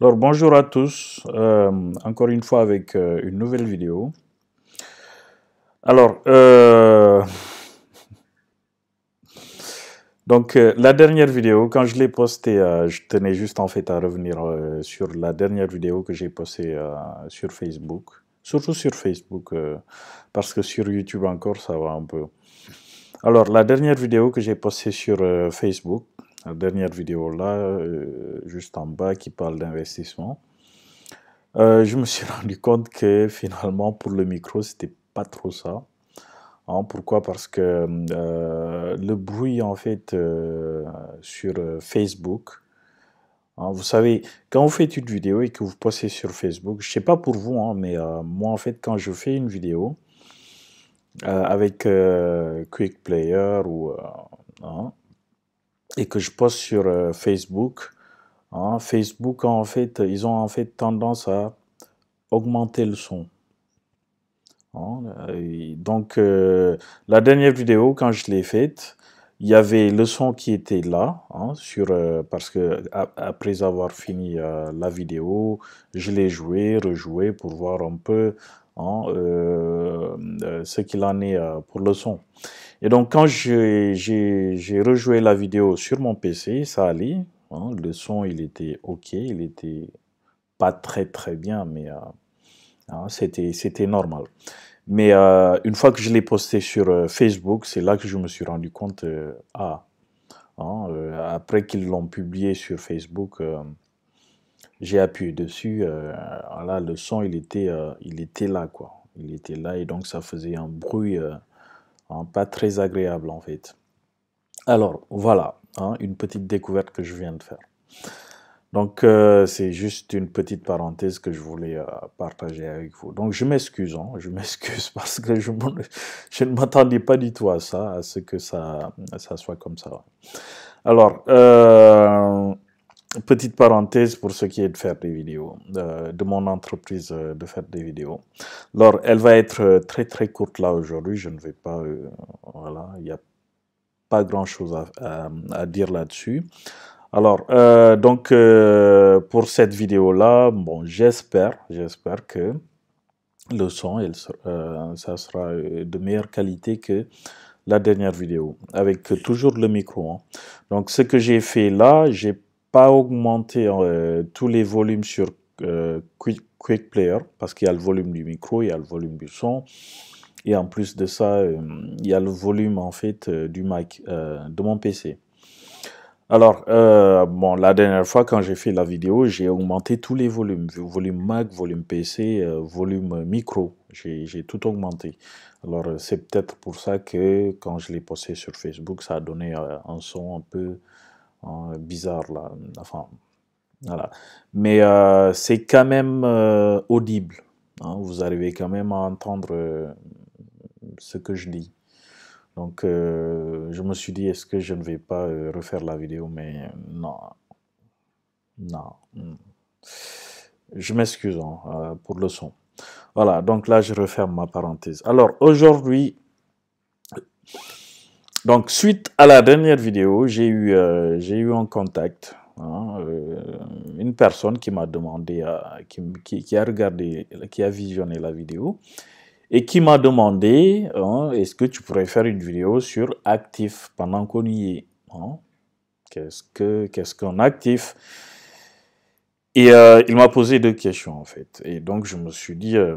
Alors bonjour à tous, euh, encore une fois avec euh, une nouvelle vidéo. Alors, euh, la dernière vidéo, quand je l'ai postée, je tenais juste en fait à revenir sur la dernière vidéo que j'ai postée sur Facebook, surtout sur Facebook, parce que sur YouTube encore ça va un peu. Alors la dernière vidéo que j'ai postée sur Facebook, la dernière vidéo là, euh, juste en bas, qui parle d'investissement. Euh, je me suis rendu compte que finalement pour le micro c'était pas trop ça. Hein, pourquoi? Parce que euh, le bruit en fait sur Facebook, hein, vous savez, quand vous faites une vidéo et que vous postez sur Facebook, je sais pas pour vous, hein, mais moi en fait quand je fais une vidéo avec Quick Player ou et que je poste sur euh, Facebook, hein, Facebook en fait ils ont en fait tendance à augmenter le son. hein. Donc euh, la dernière vidéo quand je l'ai faite, il y avait le son qui était là hein, sur euh, parce que après avoir fini la vidéo, je l'ai joué, rejoué pour voir un peu ce qu'il en est pour le son. Et donc quand j'ai rejoué la vidéo sur mon PC, ça allait, hein, le son il était ok, il était pas très très bien, mais euh, hein, c'était normal. Mais euh, une fois que je l'ai posté sur euh, Facebook, c'est là que je me suis rendu compte, ah, hein, après qu'ils l'ont publié sur Facebook, j'ai appuyé dessus, voilà, le son il était, il était là quoi, il était là et donc ça faisait un bruit hein, pas très agréable en fait. Alors voilà, hein, une petite découverte que je viens de faire. Donc euh, c'est juste une petite parenthèse que je voulais euh, partager avec vous. Donc je m'excuse, hein, je m'excuse parce que je, ne m'attendais pas du tout à ça, à ce que ça, ça soit comme ça. Alors, euh, petite parenthèse pour ce qui est de faire des vidéos, euh, de mon entreprise euh, de faire des vidéos. Alors, elle va être euh, très très courte là aujourd'hui, je ne vais pas, voilà, il n'y a pas grand-chose à, à- dire là-dessus. Alors, donc, pour cette vidéo-là, bon, j'espère, j'espère que le son, ça sera de meilleure qualité que la dernière vidéo, avec toujours le micro. hein. Donc, ce que j'ai fait là, j'ai pas augmenté euh, tous les volumes sur euh, Quick, Player, parce qu'il y a le volume du micro, il y a le volume du son, et en plus de ça, euh, il y a le volume en fait du mic de mon PC. Alors, bon, la dernière fois, quand j'ai fait la vidéo, j'ai augmenté tous les volumes. Volume Mac, volume PC, volume micro. J'ai, tout augmenté. Alors, c'est peut-être pour ça que quand je l'ai posté sur Facebook, ça a donné un son un peu hein, bizarre, là. Enfin, voilà. Mais euh, c'est quand même euh, audible. hein. Vous arrivez quand même à entendre euh, ce que je dis. Donc, je me suis dit, est-ce que je ne vais pas refaire la vidéo? Mais non, non. Je m'excuse hein, pour le son. Voilà, donc là, je referme ma parenthèse. Alors, aujourd'hui, donc suite à la dernière vidéo, j'ai eu, euh, eu un contact, hein, euh, une personne qui m'a demandé, qui, a regardé, qui a visionné la vidéo et qui m'a demandé, hein, est-ce que tu pourrais faire une vidéo sur actif pendant qu'on y est? hein? Qu'est-ce que, qu'est-ce qu'un actif? Et euh, il m'a posé deux questions en fait. Et donc je me suis dit, euh,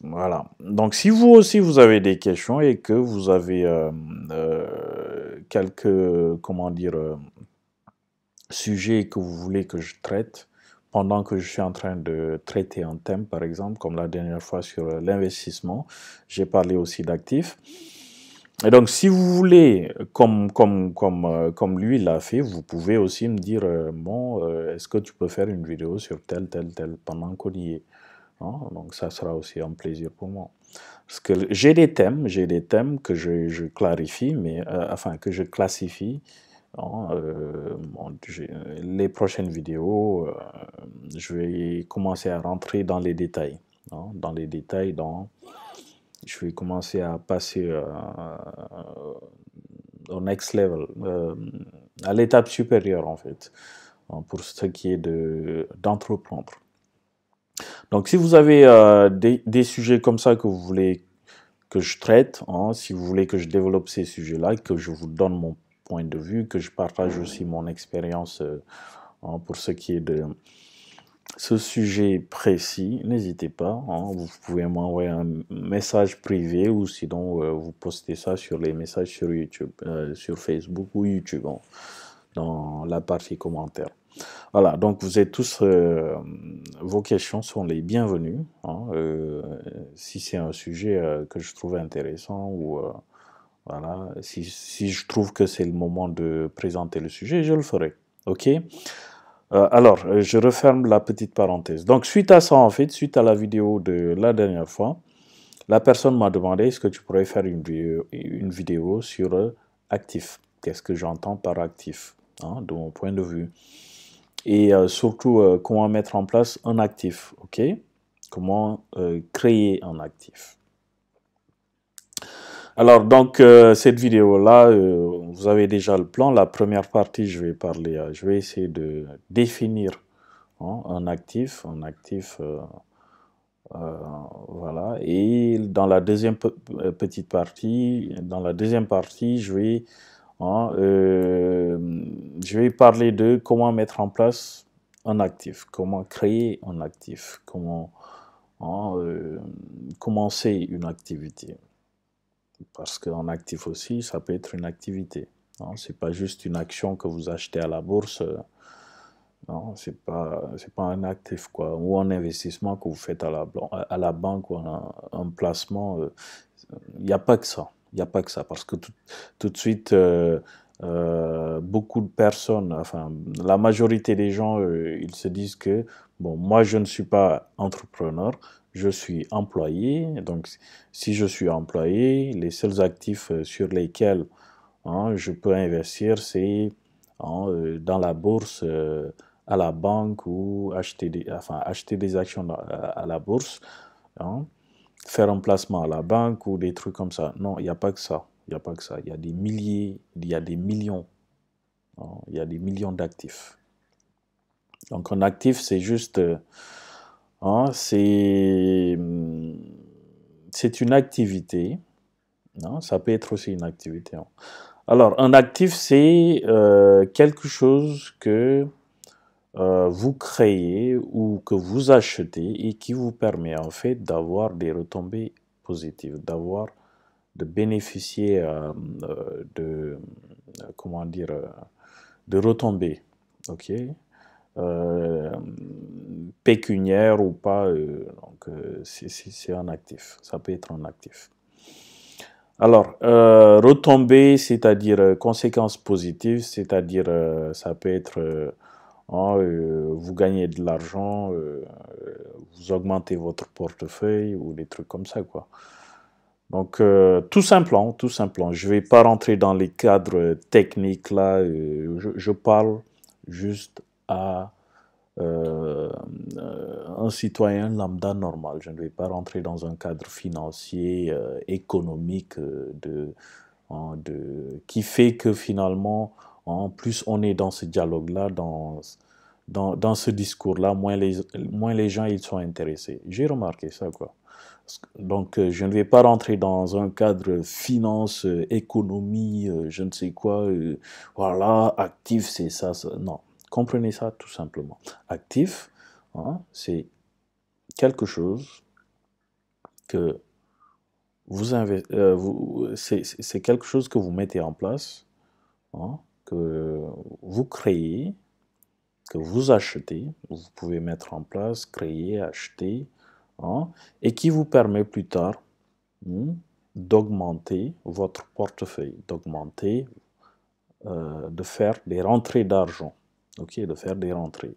voilà. Donc si vous aussi vous avez des questions et que vous avez euh, euh, quelques, comment dire, euh, sujets que vous voulez que je traite pendant que je suis en train de traiter un thème, par exemple, comme la dernière fois sur euh, l'investissement, j'ai parlé aussi d'actifs. Et donc, si vous voulez, comme, comme, comme, euh, comme lui l'a fait, vous pouvez aussi me dire, euh, bon, euh, est-ce que tu peux faire une vidéo sur tel, tel, tel, pendant qu'on y est. hein? Donc, ça sera aussi un plaisir pour moi. Parce que j'ai des thèmes, j'ai des thèmes que je, clarifie, mais, enfin, que je classifie. hein, les prochaines vidéos, je vais commencer à rentrer dans les détails. hein, dans les détails, dans je vais commencer à passer euh, au next level, euh, à l'étape supérieure en fait. hein, pour ce qui est d'entreprendre. Donc si vous avez euh, des, sujets comme ça que vous voulez que je traite, hein, si vous voulez que je développe ces sujets-là, que je vous donne mon point de vue, que je partage aussi mon expérience euh, hein, pour ce qui est de ce sujet précis, n'hésitez pas. Hein, vous pouvez m'envoyer un message privé ou sinon euh, vous postez ça sur les messages sur YouTube, euh, sur Facebook ou YouTube, dans la partie commentaires. Voilà, donc vous êtes tous, vos questions sont les bienvenues. si c'est un sujet que je trouve intéressant ou voilà, si, si je trouve que c'est le moment de présenter le sujet, je le ferai. OK? Euh, Alors, euh, je referme la petite parenthèse. Donc, suite à ça, en fait, suite à la vidéo de la dernière fois, la personne m'a demandé est-ce que tu pourrais faire une vidéo, sur euh, actif? Qu'est-ce que j'entends par actif, hein, de mon point de vue? Et surtout, comment mettre en place un actif, ok? Comment créer un actif? Alors, donc, euh, cette vidéo-là, euh, vous avez déjà le plan. La première partie, je vais parler, euh, je vais essayer de définir hein, un actif, un actif, voilà. Et dans la deuxième petite partie, dans la deuxième partie, je vais, hein, je vais parler de comment mettre en place un actif, comment créer un actif, comment hein, commencer une activité. Parce qu'en actif aussi, ça peut être une activité. Ce n'est pas juste une action que vous achetez à la bourse. Ce n'est pas, pas un actif, quoi. Ou un investissement que vous faites à la, à la banque ou un, placement. Il euh, n'y a pas que ça. Il n'y a pas que ça. Parce que tout, de suite, euh, euh, beaucoup de personnes, enfin, la majorité des gens, ils se disent que, bon, moi, je ne suis pas entrepreneur, je suis employé. Donc, si je suis employé, les seuls actifs euh, sur lesquels hein, je peux investir, c'est hein, euh, dans la bourse, euh, à la banque ou acheter des, enfin, acheter des actions à, la bourse, hein, faire un placement à la banque ou des trucs comme ça. Non, il n'y a pas que ça. Il n'y a pas que ça. Il y a des milliers, il y a des millions. il y a des millions d'actifs. Donc, un actif, c'est juste Hein, c'est une activité. Non, ça peut être aussi une activité. Hein. Alors, un actif, c'est euh, quelque chose que euh, vous créez ou que vous achetez et qui vous permet en fait d'avoir des retombées positives, d'avoir, de bénéficier euh, de, comment dire, de retombées. Ok? euh, pécuniaire ou pas, euh, donc euh, c'est un actif, ça peut être un actif. Alors, retomber, c'est-à-dire conséquences positives, c'est-à-dire ça peut être hein, vous gagnez de l'argent, vous augmentez votre portefeuille ou des trucs comme ça, quoi. Donc, tout simplement, tout simplement. Je ne vais pas rentrer dans les cadres techniques là. Je, parle juste à euh, un citoyen lambda normal. Je ne vais pas rentrer dans un cadre financier, euh, économique, euh, de, de, qui fait que finalement, en plus on est dans ce dialogue-là, dans, dans, dans, ce discours-là, moins les, moins les gens ils sont intéressés. J'ai remarqué ça, quoi. Donc, je ne vais pas rentrer dans un cadre finance, économie, je ne sais quoi, voilà, actif, c'est ça. Non, Comprenez ça tout simplement. Actif, hein, c'est quelque chose que vous, euh, c'est quelque chose que vous mettez en place, hein, que vous créez, que vous achetez, vous pouvez mettre en place, créer, acheter, hein, et qui vous permet plus tard hmm, d'augmenter votre portefeuille, d'augmenter, euh, de faire des rentrées d'argent ok, de faire des rentrées.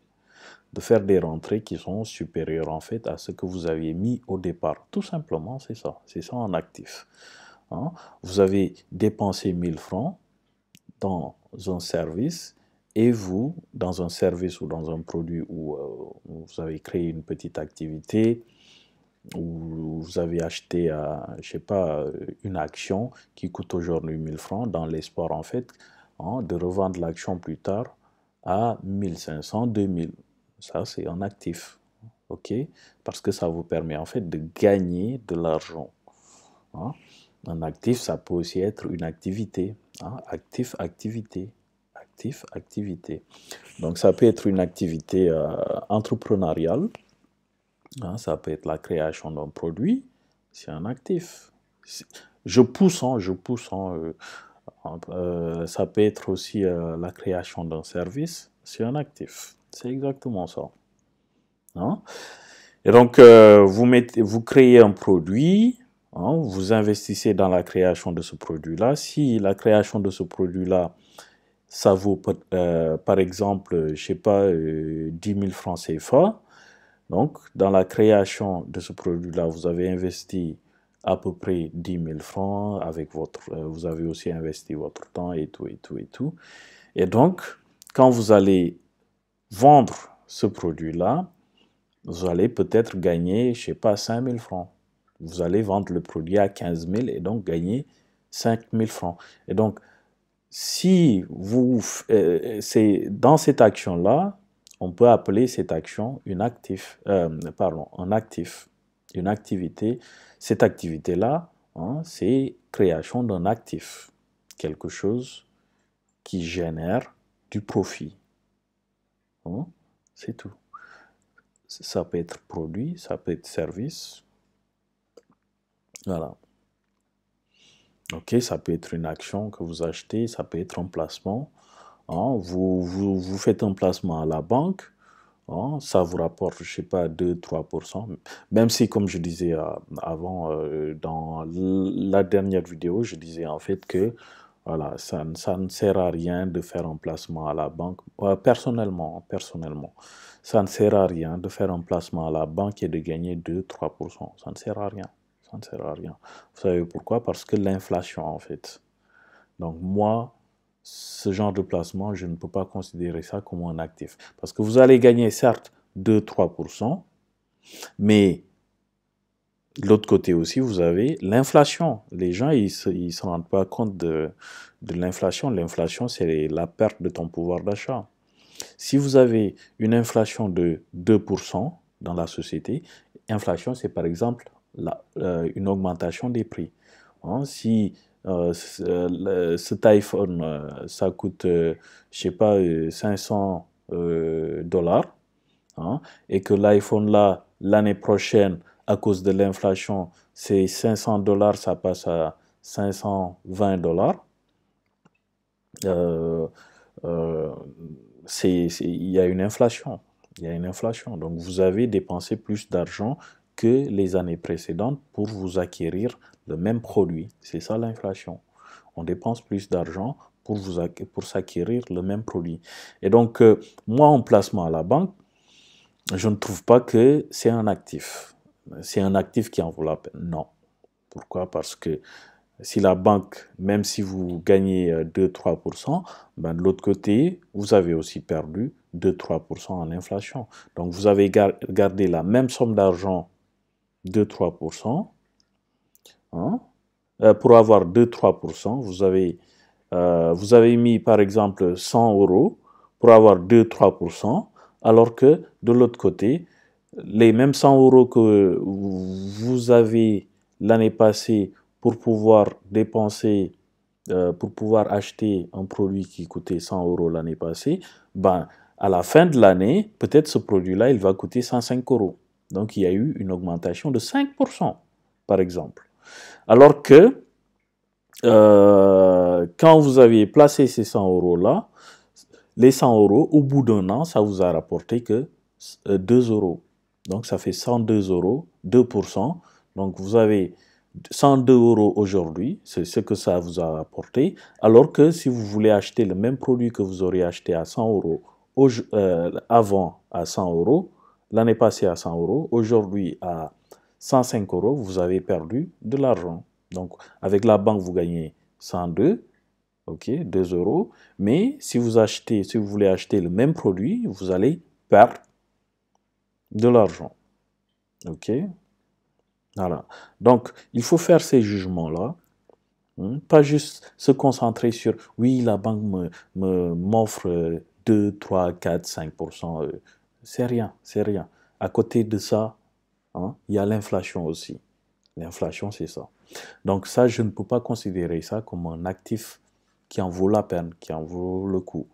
De faire des rentrées qui sont supérieures en fait à ce que vous aviez mis au départ. Tout simplement, c'est ça. C'est ça en actif. Hein? Vous avez dépensé 1000 francs dans un service et vous, dans un service ou dans un produit où euh, vous avez créé une petite activité, ou vous avez acheté, euh, je sais pas, une action qui coûte aujourd'hui 1000 francs dans l'espoir en fait hein, de revendre l'action plus tard à 1500, 2000. Ça, c'est un actif. OK? Parce que ça vous permet en fait de gagner de l'argent. Hein? Un actif, ça peut aussi être une activité. Hein? Actif, activité. Actif, activité. Donc, ça peut être une activité euh, entrepreneuriale. Hein? Ça peut être la création d'un produit. C'est un actif. Je pousse, hein, je pousse. Euh, euh, ça peut être aussi la création d'un service. C'est un actif. C'est exactement ça. Et donc, vous, mettez, vous créez un produit, Hein, vous investissez dans la création de ce produit-là. Si la création de ce produit-là, ça vaut euh, par exemple, je sais pas, 10 euh, 000 francs CFA, donc dans la création de ce produit-là, vous avez investi à peu près 10 000 francs avec votre, euh, vous avez aussi investi votre temps et tout et tout et tout. Et donc, quand vous allez vendre ce produit-là, vous allez peut-être gagner, je sais pas, 5 000 francs vous allez vendre le produit à 15 000 et donc gagner 5 000 francs. Et donc, si vous, euh, dans cette action-là, on peut appeler cette action une actif, euh, un actif, une activité. Cette activité-là, hein, c'est création d'un actif, quelque chose qui génère du profit. Hein, c'est tout. Ça peut être produit, ça peut être service, voilà. Ok, ça peut être une action que vous achetez, ça peut être un placement. Hein. Vous, vous, faites un placement à la banque, hein. ça vous rapporte, je sais pas, 2-3%. Même si, comme je disais euh, avant, euh, dans la dernière vidéo, je disais en fait que voilà, ça, ça, ne sert à rien de faire un placement à la banque. Euh, personnellement, personnellement, ça ne sert à rien de faire un placement à la banque et de gagner 2-3%. Ça ne sert à rien ça ne sert à rien. Vous savez pourquoi? Parce que l'inflation, en fait. Donc moi, ce genre de placement, je ne peux pas considérer ça comme un actif. Parce que vous allez gagner, certes, 2-3%, mais de l'autre côté aussi, vous avez l'inflation. Les gens, ils ne se, rendent pas compte de, l'inflation. L'inflation, c'est la perte de ton pouvoir d'achat. Si vous avez une inflation de 2% dans la société, inflation, c'est par exemple euh, une augmentation des prix. Hein, si euh, euh, cet iPhone, ça coûte, je sais pas, 500 dollars, hein, et que l'iPhone là, l'année prochaine, à cause de l'inflation, c'est 500 dollars, ça passe à 520 dollars. il y a une inflation. Il y a une inflation. Donc, vous avez dépensé plus d'argent que les années précédentes pour vous acquérir le même produit. C'est ça l'inflation. On dépense plus d'argent pour, vous, pour s'acquérir le même produit. Et donc, euh, moi, en placement à la banque, je ne trouve pas que c'est un actif. C'est un actif qui en la peine. Non. Pourquoi? Parce que si la banque, même si vous gagnez 2-3%, euh, ben de l'autre côté, vous avez aussi perdu 2-3% en inflation. Donc vous avez gardé la même somme d'argent 2-3%. Hein? Euh, pour avoir 2-3%, vous, avez, euh, vous avez mis par exemple 100 euros pour avoir 2-3%, alors que de l'autre côté, les mêmes 100 euros que vous avez l'année passée pour pouvoir dépenser, euh, pour pouvoir acheter un produit qui coûtait 100 euros l'année passée, ben, à la fin de l'année, peut-être ce produit-là, il va coûter 105 euros. Donc il y a eu une augmentation de 5%, par exemple. Alors que euh, quand vous aviez placé ces 100 euros-là, les 100 euros, au bout d'un an, ça vous a rapporté que 2 euh, euros. Donc ça fait 102 euros, 2%. Donc vous avez 102 euros aujourd'hui, c'est ce que ça vous a rapporté. Alors que si vous voulez acheter le même produit que vous auriez acheté à 100 euros euh, avant à 100 euros, l'année passée à 100 euros, aujourd'hui à 105 euros, vous avez perdu de l'argent. Donc, avec la banque, vous gagnez 102, ok, 2 euros. Mais si vous achetez, si vous voulez acheter le même produit, vous allez perdre de l'argent. Ok Voilà. Donc, il faut faire ces jugements-là. Hein, pas juste se concentrer sur, oui, la banque m'offre 2, 3, 4, 5%. C'est rien, c'est rien. À côté de ça, hein, il y a l'inflation aussi. L'inflation, c'est ça. Donc ça, je ne peux pas considérer ça comme un actif qui en vaut la peine, qui en vaut le coup.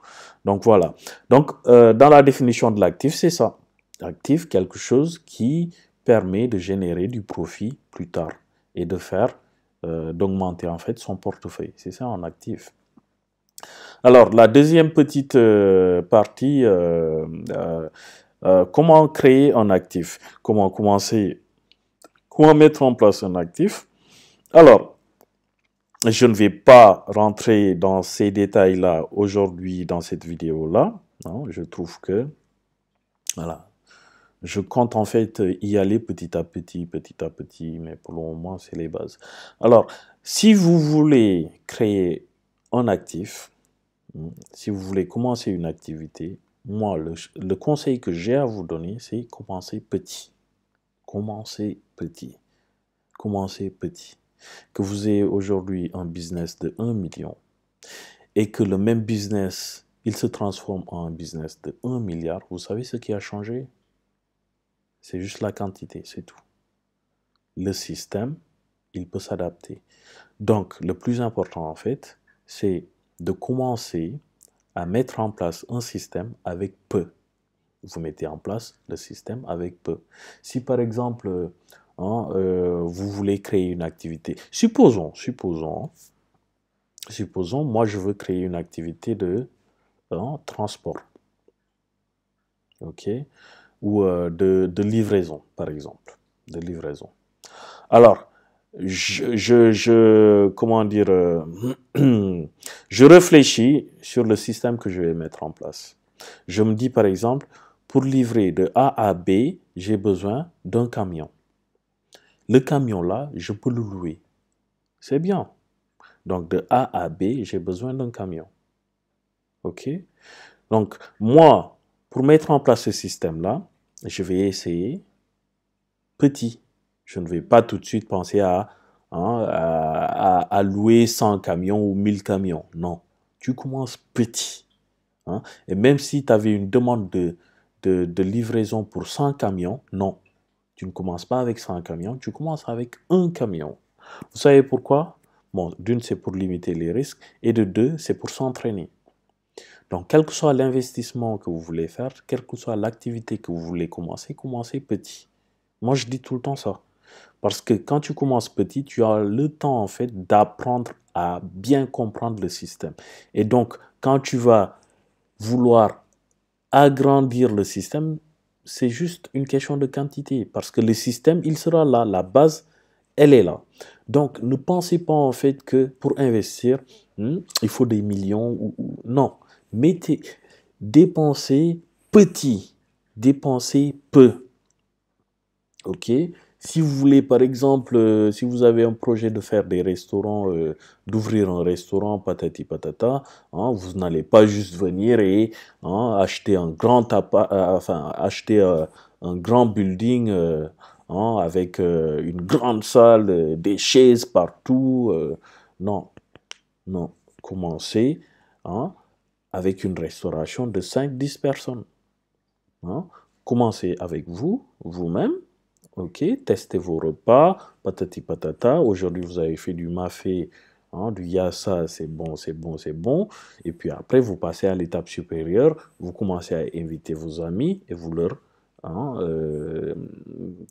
Donc voilà. Donc euh, dans la définition de l'actif, c'est ça. Actif, quelque chose qui permet de générer du profit plus tard et de faire, euh, d'augmenter en fait son portefeuille. C'est ça en actif. Alors la deuxième petite euh, partie, comment créer un actif? Comment commencer? Comment mettre en place un actif? Alors, je ne vais pas rentrer dans ces détails-là aujourd'hui dans cette vidéo-là. Je trouve que, voilà, je compte en fait y aller petit à petit, petit à petit, mais pour le moment, c'est les bases. Alors, si vous voulez créer un actif, si vous voulez commencer une activité, moi, le, conseil que j'ai à vous donner, c'est commencer petit. Commencer petit. Commencer petit que vous ayez aujourd'hui un business de 1 million et que le même business, il se transforme en un business de 1 milliard, vous savez ce qui a changé? C'est juste la quantité, c'est tout. Le système, il peut s'adapter. Donc, le plus important en fait, c'est de commencer à mettre en place un système avec peu. Vous mettez en place le système avec peu. Si par exemple, Hein, euh, vous voulez créer une activité. Supposons, supposons, supposons, moi je veux créer une activité de hein, transport, ok, ou euh, de, livraison, par exemple, de livraison. Alors, je, je, comment dire, euh, je réfléchis sur le système que je vais mettre en place. Je me dis par exemple, pour livrer de A à B, j'ai besoin d'un camion. Le camion là, je peux le louer. C'est bien. Donc de A à B, j'ai besoin d'un camion. OK? Donc moi, pour mettre en place ce système-là, je vais essayer petit. Je ne vais pas tout de suite penser à, hein, louer 100 camions ou 1000 camions. Non. Tu commences petit. Hein. Et même si tu avais une demande de, de, de livraison pour 100 camions, non. Tu ne commences pas avec 100 camions, tu commences avec un camion. Vous savez pourquoi? Bon, d'une, c'est pour limiter les risques, et de deux, c'est pour s'entraîner. Donc, quel que soit l'investissement que vous voulez faire, quelle que soit l'activité que vous voulez commencer, commencez petit. Moi, je dis tout le temps ça. Parce que quand tu commences petit, tu as le temps, en fait, d'apprendre à bien comprendre le système. Et donc, quand tu vas vouloir agrandir le système, c'est juste une question de quantité parce que le système, il sera là, la base, elle est là. Donc, ne pensez pas en fait que pour investir, hmm, il faut des millions ou, non. Mettez, dépensez petit, dépensez peu. Ok? Si vous voulez, par exemple, euh, si vous avez un projet de faire des restaurants, euh, d'ouvrir un restaurant, patati patata, hein, vous n'allez pas juste venir et hein, acheter un grand, euh, enfin, acheter un grand building hein, avec une grande salle, des chaises partout. non, non. Commencez avec une restauration de 5-10 personnes. Commencez avec vous, vous-même Ok, testez vos repas, patati patata. Aujourd'hui, vous avez fait du mafé, hein, du yassa, c'est bon, c'est bon, c'est bon. Et puis après, vous passez à l'étape supérieure, vous commencez à inviter vos amis et vous leur hein, euh,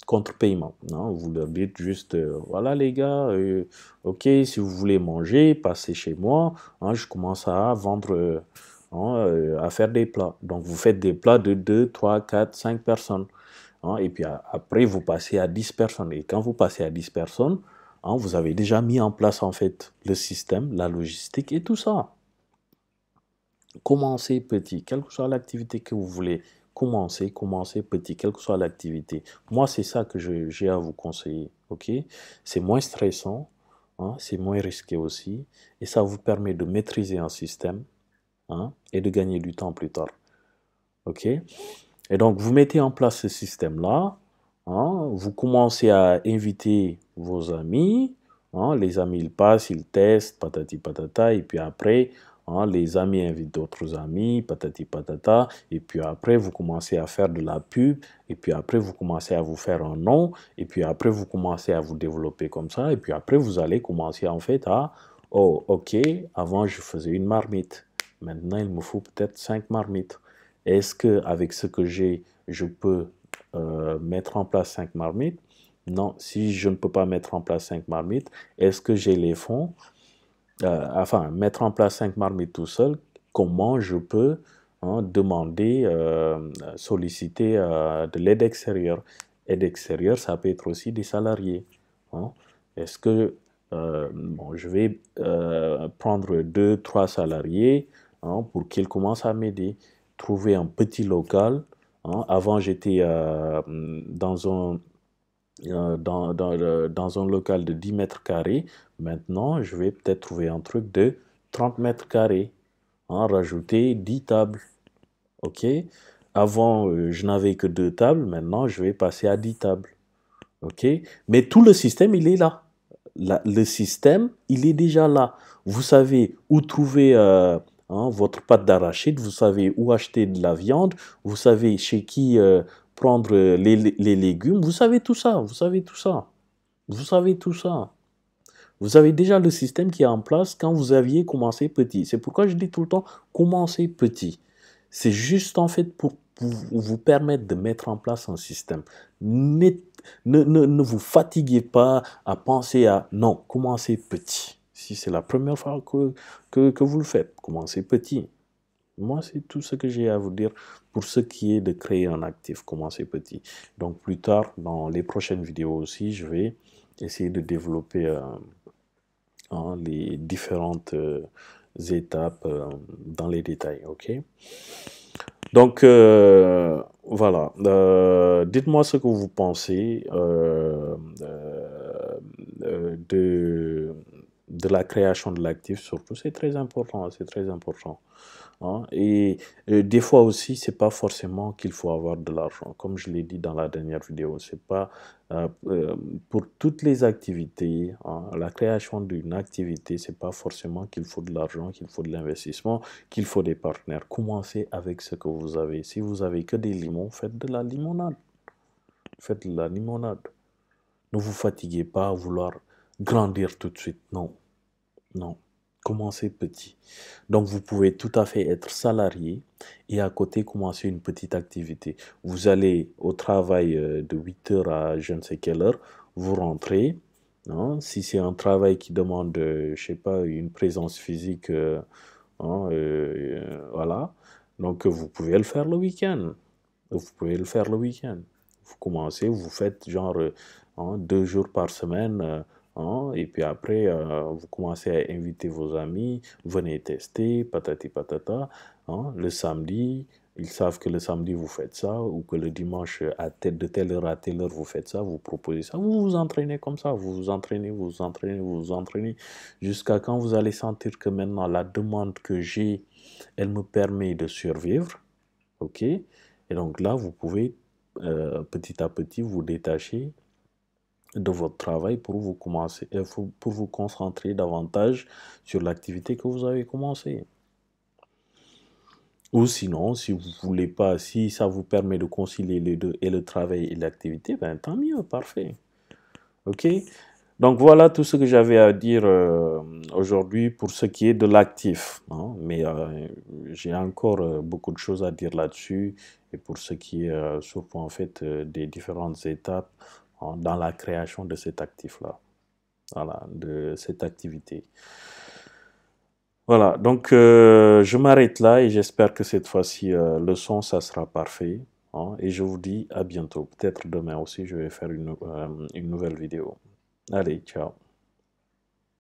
contre-paiement. Hein. vous leur dites juste, euh, voilà les gars, euh, ok, si vous voulez manger, passez chez moi. Hein, je commence à vendre, à faire des plats. Donc vous faites des plats de 2, 3, 4, 5 personnes. Hein, et puis après, vous passez à 10 personnes. Et quand vous passez à 10 personnes, hein, vous avez déjà mis en place en fait le système, la logistique et tout ça. Commencez petit, quelle que soit l'activité que vous voulez. Commencez, commencez petit, quelle que soit l'activité. Moi, c'est ça que j'ai à vous conseiller. ok? C'est moins stressant, hein, c'est moins risqué aussi. Et ça vous permet de maîtriser un système et de gagner du temps plus tard. ok? Et donc, vous mettez en place ce système-là, hein, vous commencez à inviter vos amis, hein, les amis, ils passent, ils testent, patati patata, et puis après, Hein, les amis invitent d'autres amis, patati patata, et puis après vous commencez à faire de la pub, et puis après vous commencez à vous faire un nom, et puis après vous commencez à vous développer comme ça, et puis après vous allez commencer en fait à, oh ok, avant je faisais une marmite, maintenant il me faut peut-être cinq marmites. Est-ce que avec ce que j'ai, je peux euh, mettre en place cinq marmites? Non, si je ne peux pas mettre en place cinq marmites, est-ce que j'ai les fonds euh, enfin, mettre en place cinq marmites tout seul, comment je peux hein, demander, euh, solliciter de l'aide extérieure? Aide extérieure, ça peut être aussi des salariés. Hein. Est-ce que bon, je vais prendre deux, trois salariés hein, pour qu'ils commencent à m'aider? Trouver un petit local. Avant, j'étais dans un euh, dans, dans, un local de 10 mètres carrés. Maintenant, je vais peut-être trouver un truc de 30 mètres carrés. Hein, rajouter 10 tables. OK Avant, euh, je n'avais que deux tables. Maintenant, je vais passer à 10 tables. OK Mais tout le système, il est là. le système, il est déjà là. Vous savez où trouver euh, hein, votre pâte d'arachide, vous savez où acheter de la viande, vous savez chez qui prendre les, les, légumes, vous savez tout ça, vous savez tout ça. Vous savez tout ça. Vous avez déjà le système qui est en place quand vous aviez commencé petit. C'est pourquoi je dis tout le temps, commencez petit. C'est juste en fait pour, vous permettre de mettre en place un système. Ne, ne, ne, vous fatiguez pas à penser à non, commencez petit. Si c'est la première fois que, que, vous le faites, commencez petit. Moi, c'est tout ce que j'ai à vous dire pour ce qui est de créer un actif, commencer petit. Donc plus tard, dans les prochaines vidéos aussi, je vais essayer de développer euh, hein, les différentes euh, étapes euh, dans les détails. Ok Donc voilà, dites-moi ce que vous pensez de, de la création de l'actif, surtout. C'est très important, c'est très important. Hein. Et, des fois aussi, c'est pas forcément qu'il faut avoir de l'argent. Comme je l'ai dit dans la dernière vidéo, c'est pas euh, euh, pour toutes les activités. Hein, la création d'une activité, c'est pas forcément qu'il faut de l'argent, qu'il faut de l'investissement, qu'il faut des partenaires. Commencez avec ce que vous avez. Si vous avez que des limons, faites de la limonade. Faites de la limonade. Ne vous fatiguez pas à vouloir grandir tout de suite. Non. Non. Commencez petit. Donc vous pouvez tout à fait être salarié et à côté commencer une petite activité. Vous allez au travail euh, de 8 heures à je ne sais quelle heure, vous rentrez. Hein, si c'est un travail qui demande, euh, je sais pas, une présence physique, euh, hein, voilà. Donc vous pouvez le faire le week-end. Vous pouvez le faire le week-end. Vous commencez, vous faites genre hein, deux jours par semaine Hein, et puis après, euh, vous commencez à inviter vos amis, venez tester, patati patata. Hein, le samedi, ils savent que le samedi vous faites ça, ou que le dimanche, à telle, de telle heure à telle heure, vous faites ça, vous proposez ça. Vous vous entraînez comme ça, vous vous entraînez, vous vous entraînez, vous vous entraînez, jusqu'à quand vous allez sentir que maintenant la demande que j'ai, elle me permet de survivre. OK? Et donc là, vous pouvez euh, petit à petit vous détacher de votre travail pour vous, commencer, euh, pour vous concentrer davantage sur l'activité que vous avez commencé. Ou sinon, si vous voulez pas, si ça vous permet de concilier les deux, et le travail et l'activité, ben tant mieux, parfait. Ok? Donc voilà tout ce que j'avais à dire euh, aujourd'hui pour ce qui est de l'actif. Hein. Mais euh, j'ai encore beaucoup de choses à dire là-dessus et pour ce qui est surtout en fait des différentes étapes Dans la création de cet actif-là, voilà, de cette activité. Voilà, donc euh, je m'arrête là et j'espère que cette fois-ci, euh, le son, ça sera parfait. Hein, et je vous dis à bientôt. Peut-être demain aussi, je vais faire une, euh, une nouvelle vidéo. Allez, ciao.